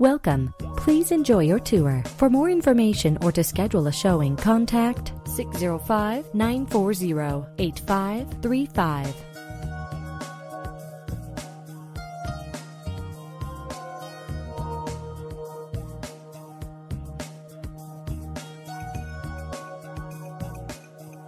Welcome. Please enjoy your tour. For more information or to schedule a showing, contact 605 940 8535.